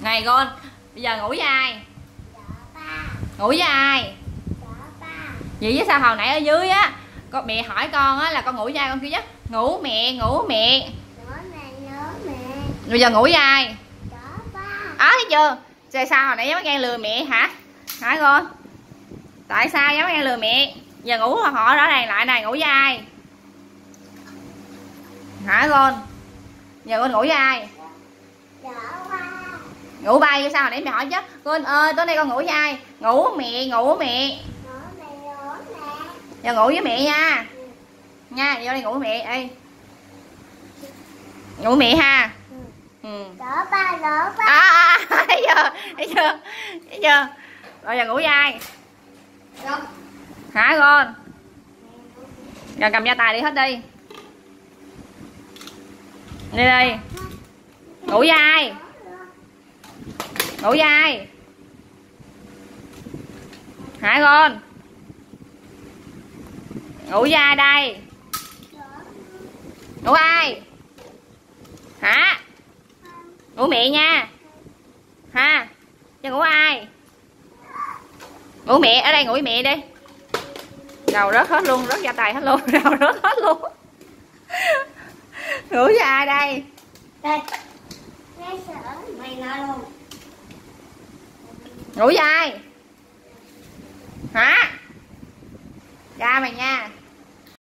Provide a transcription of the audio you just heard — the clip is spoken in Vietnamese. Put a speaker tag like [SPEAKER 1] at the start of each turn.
[SPEAKER 1] ngày con, bây giờ ngủ với ai
[SPEAKER 2] Dạ ba.
[SPEAKER 1] ngủ với ai
[SPEAKER 2] Dạ ba.
[SPEAKER 1] vậy với sao hồi nãy ở dưới á, con mẹ hỏi con á là con ngủ với ai, con kêu chứ ngủ mẹ ngủ mẹ bây giờ ngủ với ai
[SPEAKER 2] Dạ ba.
[SPEAKER 1] á, thấy chưa tại sao hồi nãy dám nghe lừa mẹ hả hả con tại sao dám nghe lừa mẹ giờ ngủ họ rõ ràng lại này, ngủ với ai hả con giờ con ngủ với ai
[SPEAKER 2] Dạ ba
[SPEAKER 1] ngủ bay sao hồi nãy mẹ hỏi chứ? Con ơi ờ, tối nay con ngủ với ai? Ngủ mẹ ngủ mẹ. Giờ ngủ với mẹ nha. Nha vô đây ngủ với mẹ. Ê. Ngủ mẹ ha. Ừ.
[SPEAKER 2] Ba dạ ba.
[SPEAKER 1] à, à, à thấy chưa? Thấy chưa? Thấy chưa? Rồi giờ ngủ với ai? Hả con? Giờ cầm gia tài đi hết đi. Đi đi. Ngủ với ai? Ngủ với ai? Hả con? Ngủ với ai đây? Ngủ ai? Hả? Ngủ mẹ nha. Ha cho ngủ ai? Ngủ mẹ, ở đây ngủ với mẹ đi. Đầu rớt hết luôn, rớt da tài hết luôn đầu rớt hết luôn. Ngủ với ai đây?
[SPEAKER 2] Đây. Sợ, mày nói luôn
[SPEAKER 1] ngủ với ai? Hả? Ra mày nha.